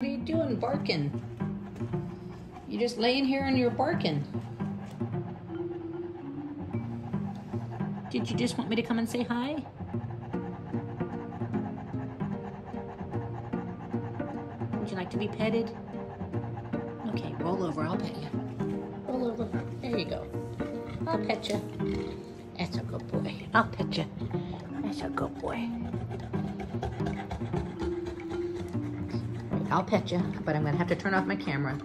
What are you doing barking? You're just laying here and you're barking. Did you just want me to come and say hi? Would you like to be petted? Okay, roll over, I'll pet you. Roll over. There you go. I'll pet you. That's a good boy. I'll pet you. That's a good boy. I'll pet you, but I'm gonna have to turn off my camera.